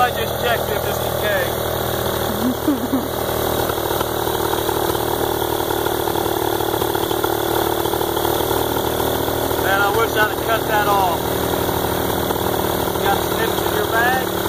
I just checked it just in case. Man, I wish I'd have cut that off. You got snips in your bag?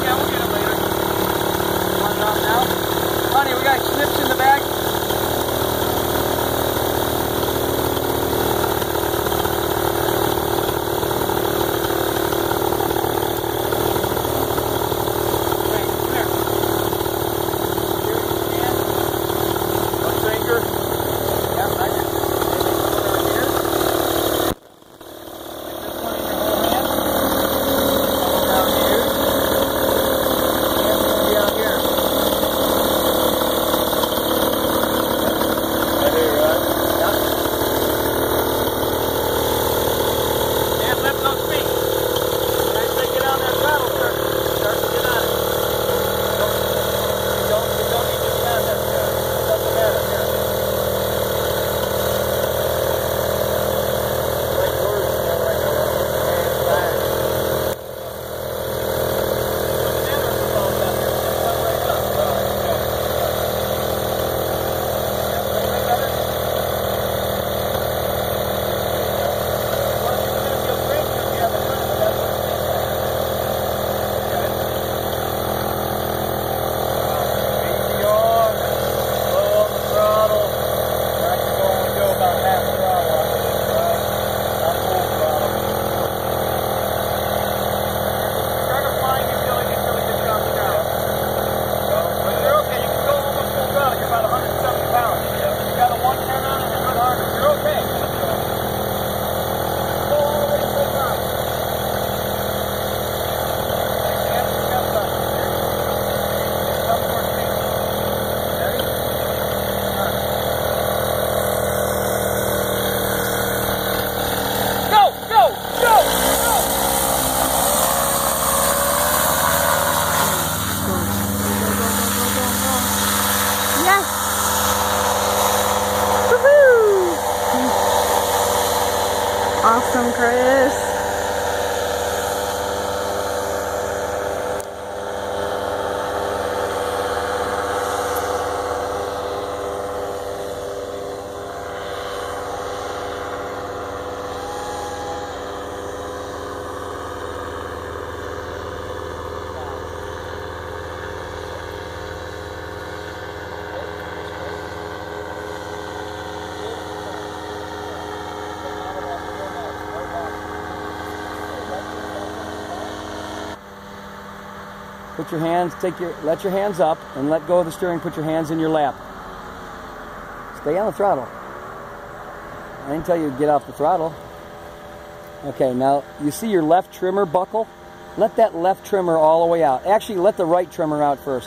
Awesome, Chris. Put your hands, take your, let your hands up and let go of the steering. Put your hands in your lap. Stay on the throttle. I didn't tell you to get off the throttle. Okay, now you see your left trimmer buckle? Let that left trimmer all the way out. Actually, let the right trimmer out first.